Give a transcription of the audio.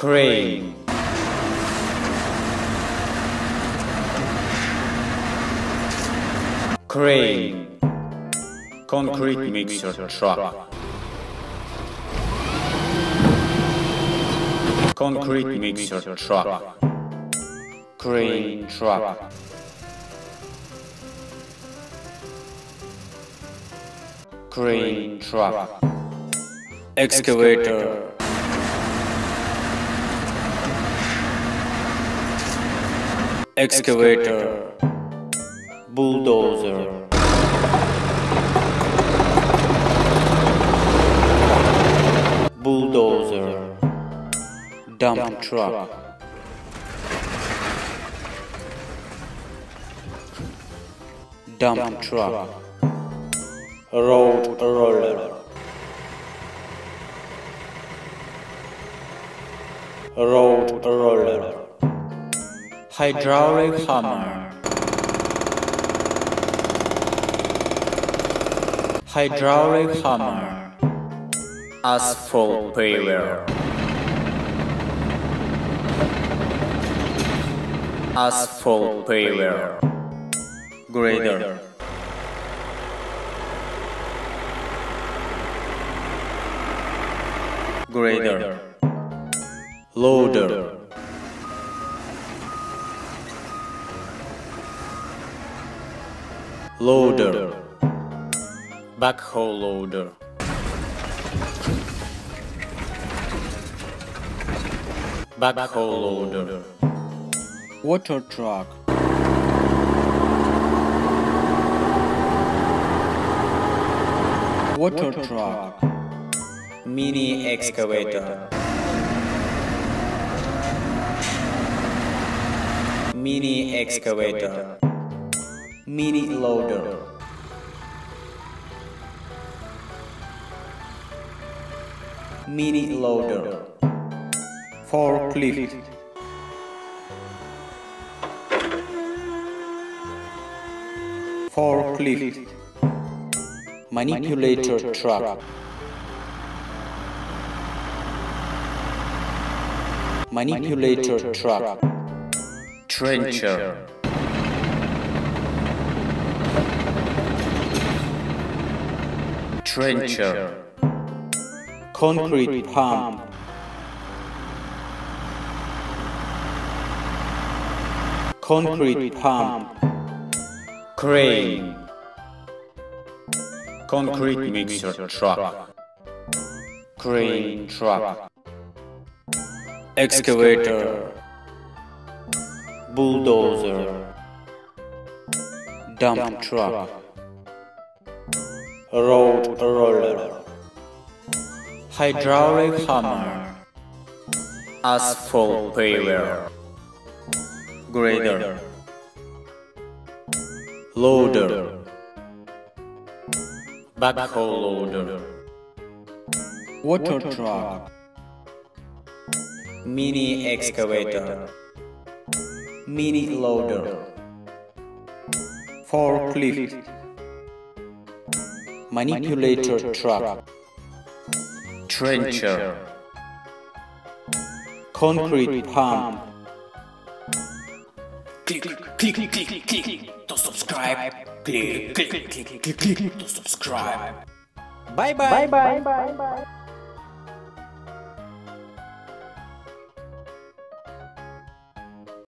crane crane concrete mixer truck. Concrete mixer truck. Crane truck. Crane truck. Excavator excavator. Bulldozer. Bulldozer. Dump truck. dump truck. Road roller. Road roller hydraulic hammer. Hydraulic hammer. Asphalt paver asphalt paver grader. Grader. Loader loader. Backhoe loader. Backhoe loader. Water truck. Water truck. Mini excavator. Mini excavator mini loader. Mini loader. Forklift. Forklift. Manipulator truck. Manipulator truck. Trencher trencher. Concrete pump. concrete pump. crane. Concrete mixer truck. crane truck. excavator. Bulldozer. Dump truck road roller. Hydraulic hammer. Asphalt paver grader. Loader. Backhoe loader. Water truck. mini excavator. Mini loader. Forklift manipulator truck. trencher. Concrete pump. click click click click click to subscribe. Click click click click click to subscribe. Bye bye bye bye bye bye